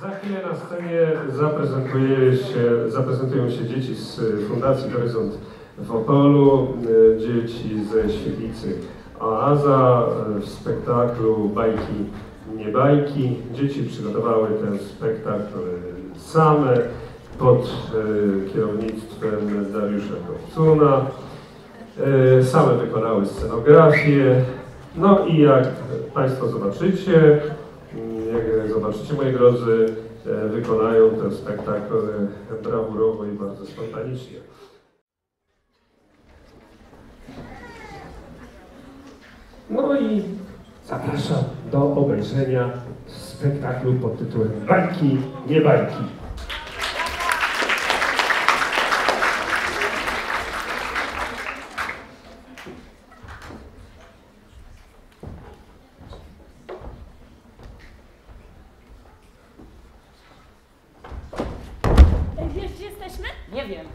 Za chwilę na scenie zaprezentuje się, zaprezentują się dzieci z Fundacji Horyzont w Opolu, e, dzieci ze Świetlicy Oaza e, w spektaklu Bajki, nie bajki. Dzieci przygotowały ten spektakl same pod kierownictwem Dariusza Kowcuna. Same wykonały scenografię. No i jak Państwo zobaczycie, mm, zobaczycie moi drodzy, e, wykonają ten spektakl e, brawurowo i bardzo spontanicznie. No i zapraszam do obejrzenia spektaklu pod tytułem Bajki, nie bajki. Ej, wiesz gdzie jesteśmy? Nie wiem.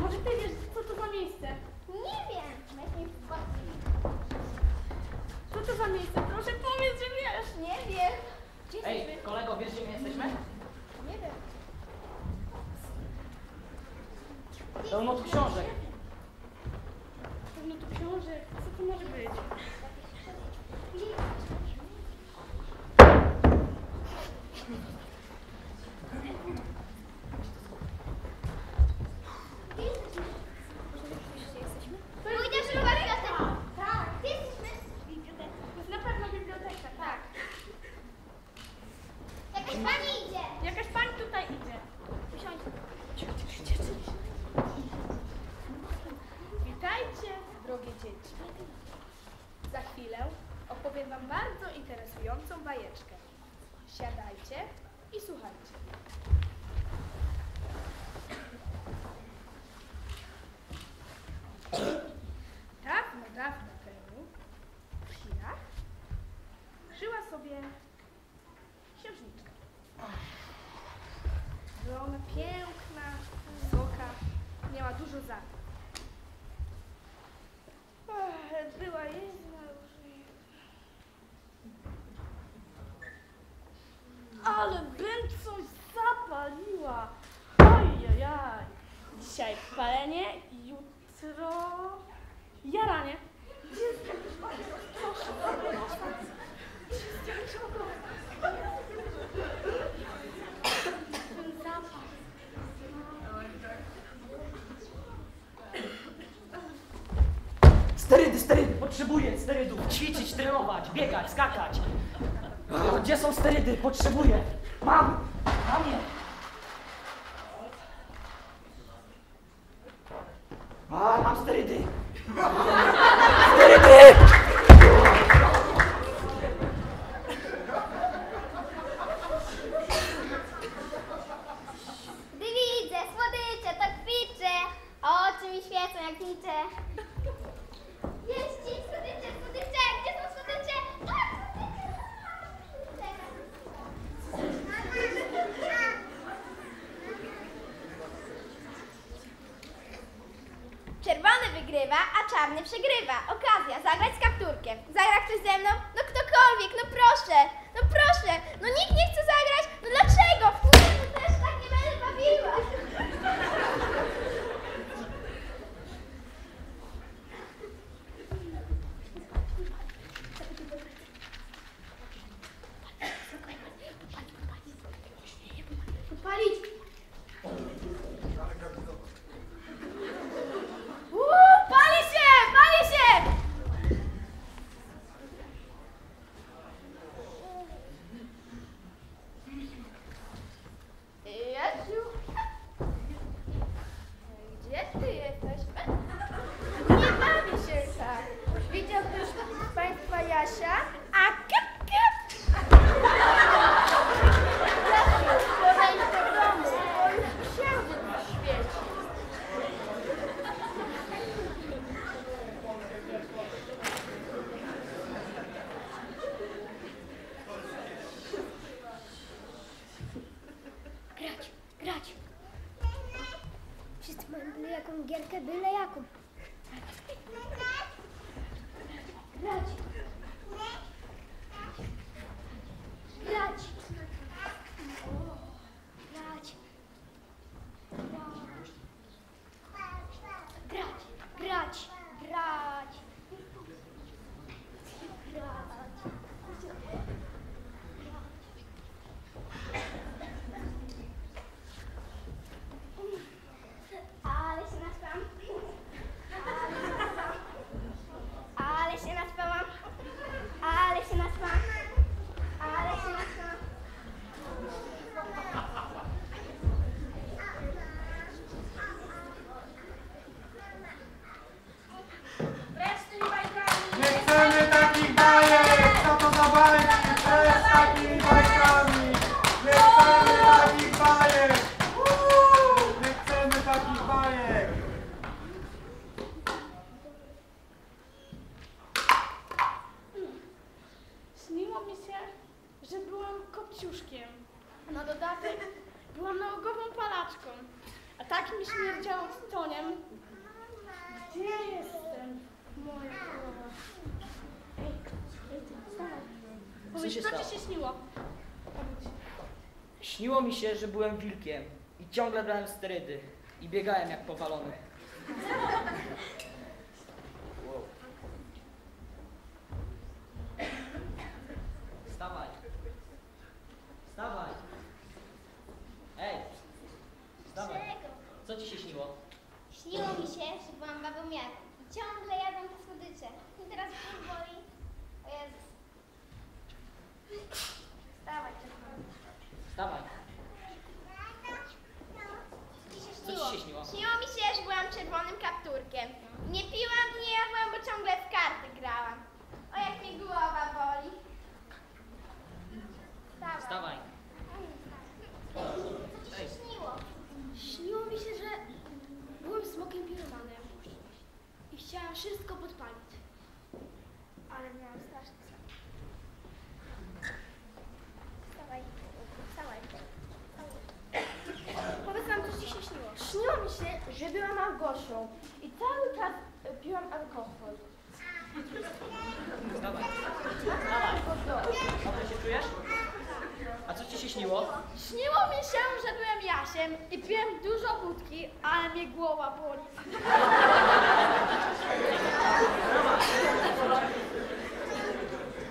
Może ty wiesz, co to za miejsce? Nie wiem, jakiś sposób. Co to za miejsce? Proszę powiedz, że wiesz. Nie wiem. Gdzie Ej, jesteśmy? kolego, wiesz gdzie my jesteśmy? Nie wiem. Pełno tu książek. No to książek, co to może być? Pójdziesz do biblioteki. Tak. Gdzie jesteśmy? Biblioteka. To jest na pewno biblioteka, tak. Jakaś pani idzie. Jakaś pani tutaj idzie. Usiądź. Witajcie, drogie dzieci. Za chwilę opowiem wam bardzo interesującą bajeczkę. Siadajcie i słuchajcie. Dawno, temu w Chinach żyła sobie księżniczka. Była ona piękna, wysoka, miała dużo zalet. Była jedna. Ale bym coś zapaliła. Ojejaj. Dzisiaj palenie, jutro jaranie. Gdzie jest jakiś Proszę, proszę. Gdzie jest jakiś Ten zapach. Sterydy, sterydy, potrzebuję sterydów. Ćwiczyć, trenować, biegać, skakać. Gdzie są sterydy? Potrzebuję. Mam je. A, mam sterydy. Sterydy! Gdy widzę słodycze, to kwiczę. Oczy mi świecą jak nicze. Jest ci słodycze, słodycze. Gdzie są słodycze? Tak, słodycze. Czerwony wygrywa, a мальчик. Palaczką. A tak mi śmierdziało toniem. Gdzie jestem? Moja głowa. Powiedz, się co ci się śniło? Śniło mi się, że byłem wilkiem i ciągle brałem sterydy i biegałem jak powalony. Wow. Wstawaj. Wstawaj. Ej. Wstawaj. Czego? Co ci się śniło? Śniło mi się, jak i ciągle jadłam te słodycze. I teraz brzuch boli. O Jezus. Wstawaj. Wstawaj. Co ci się Co śniło? ci się śniło? Śniło mi się, że byłam czerwonym kapturkiem. Nie piłam i nie jadłam, bo ciągle w karty grałam. O, jak mi głowa boli. Wstawaj. Wstawaj. Co ci się Ej. śniło? Śniło mi się, że byłem smokiem piromanem i chciałam wszystko podpalić. Ale miałam straszny sen. Wstawaj. Wstawaj. Powiedz nam, co ci się śniło. Śniło mi się, że byłam Małgosią i cały czas e, piłam alkohol. Wstawaj. Wstawaj. Dobrze się czujesz? A co ci się śniło? Śniło mi się, że byłem Jasiem i piłem dużo wódki, ale mnie głowa boli.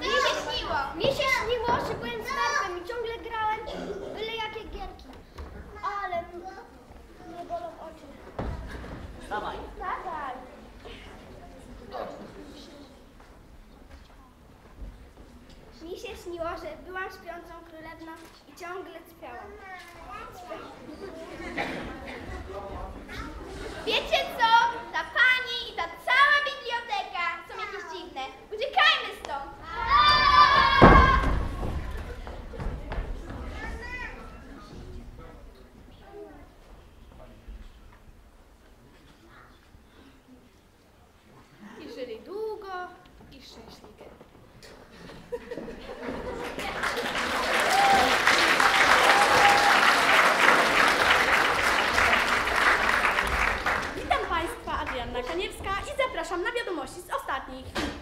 Ci się śniło? Mi się śniło, że byłem starcem i ciągle grałem byle jakie gierki. Ale mnie bolą oczy. Wstawaj. Wstawaj. Mi się śniło, że byłam śpiącą królewną i ciągle śpiałam. I szczęśliwie. Witam Państwa, Adrianna Kaniewska i zapraszam na wiadomości z ostatniej chwili.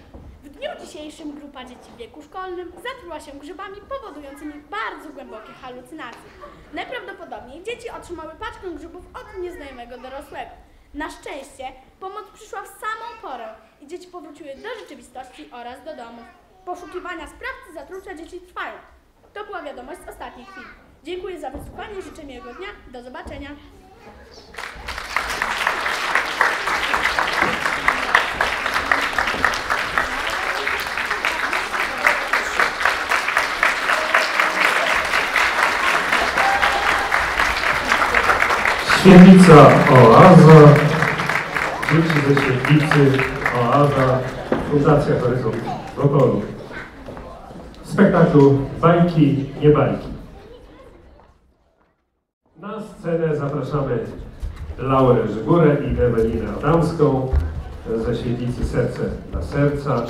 W dniu dzisiejszym grupa dzieci w wieku szkolnym zatruła się grzybami powodującymi bardzo głębokie halucynacje. Najprawdopodobniej dzieci otrzymały paczkę grzybów od nieznajomego dorosłego. Na szczęście pomoc przyszła w samą porę i dzieci powróciły do rzeczywistości oraz do domów. Poszukiwania sprawcy zatrucia dzieci trwają. To była wiadomość z ostatniej chwili. Dziękuję za wysłuchanie, życzę miłego dnia, do zobaczenia. Świetlica Oaza, dzieci ze Świetlicy Oaza, Fundacja Horyzont w Opolu. W spektaklu Bajki, nie bajki. Na scenę zapraszamy Laurę Żygurę i Ewelinę Adamską ze Świetlicy Serce dla Serca.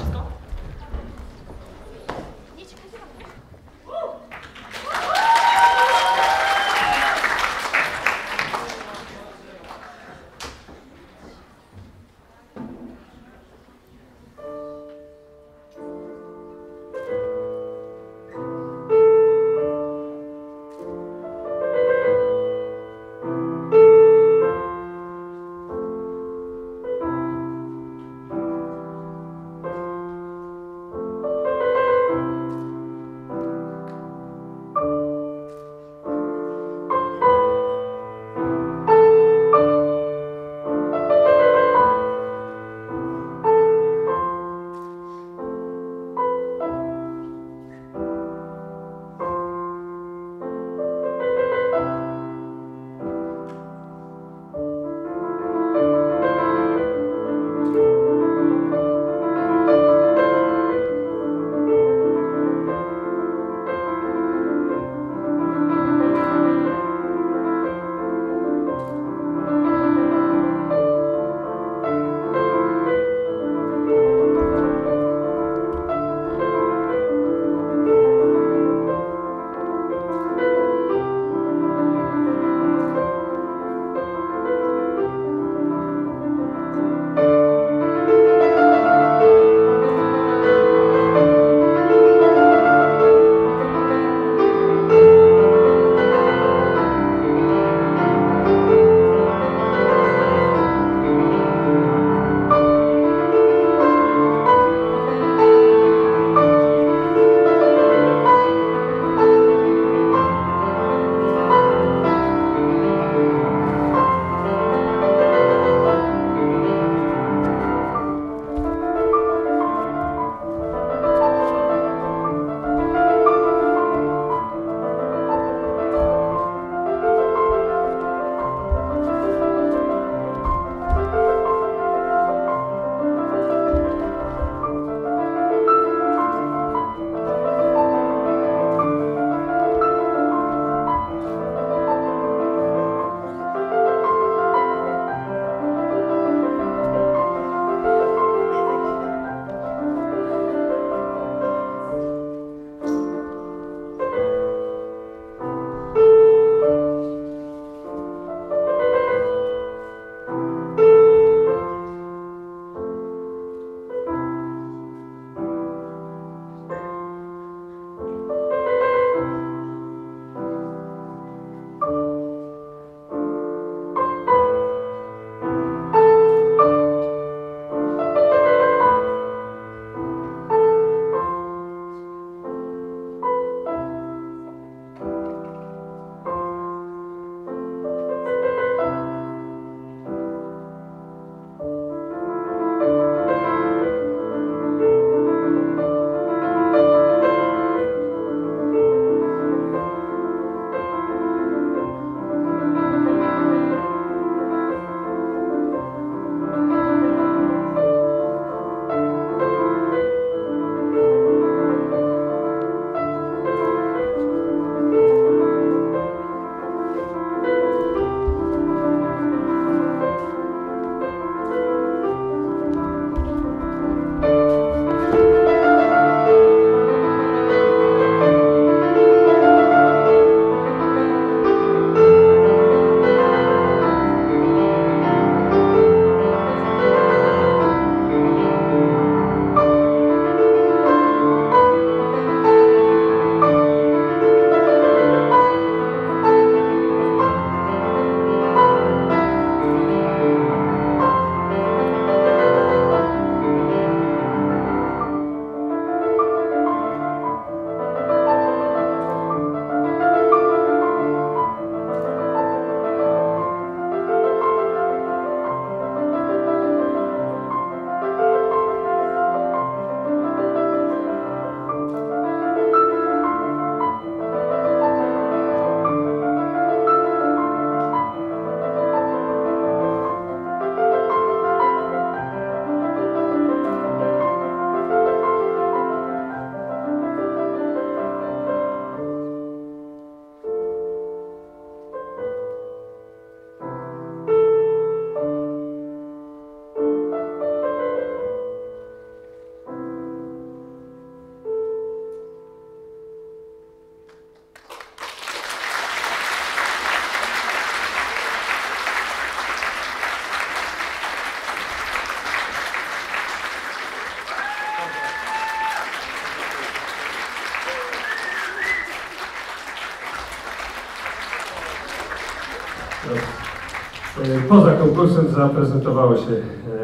Poza konkursem zaprezentowały się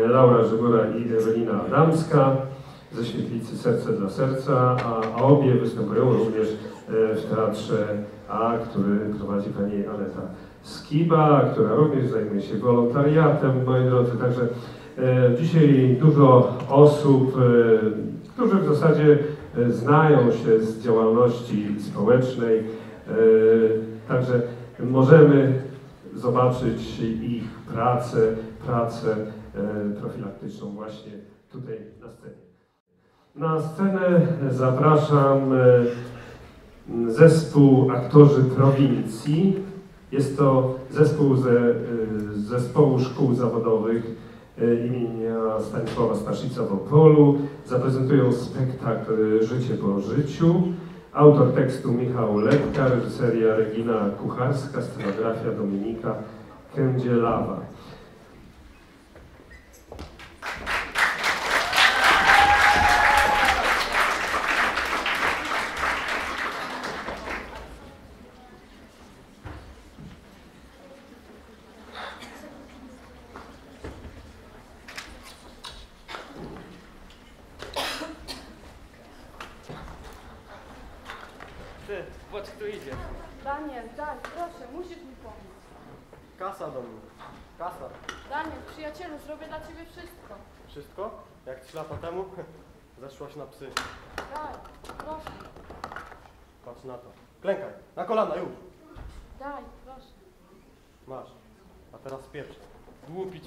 e, Laura Żygura i Ewelina Adamska ze Świetlicy Serce dla Serca, a, obie występują również e, w Teatrze A, który prowadzi pani Aneta Skiba, która również zajmuje się wolontariatem, moi drodzy. Także e, dzisiaj dużo osób, e, którzy w zasadzie e, znają się z działalności społecznej, e, także możemy zobaczyć ich pracę, pracę e, profilaktyczną właśnie tutaj na scenie. Na scenę zapraszam e, zespół aktorzy prowincji. Jest to zespół ze, e, zespołu szkół zawodowych imienia Stanisława Staszica w Opolu. Zaprezentują spektakl Życie po życiu. Autor tekstu Michał Lepka, reżyseria Regina Kucharska, scenografia Dominika Kędzielawa. 3 lata temu zeszłaś na psy. Daj, proszę. Patrz na to. Klękaj, na kolana, już. Daj, proszę. Masz. A teraz pierwszy. Dłupić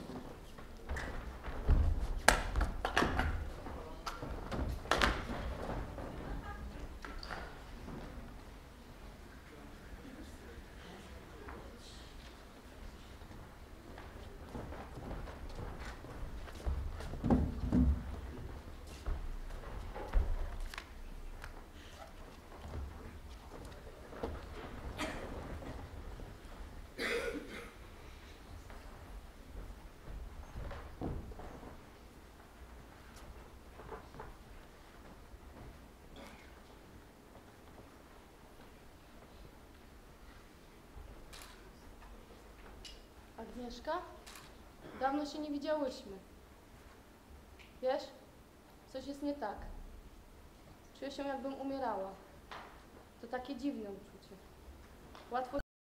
Agnieszka? Dawno się nie widziałyśmy. Wiesz, coś jest nie tak. Czuję się, jakbym umierała. To takie dziwne uczucie. Łatwo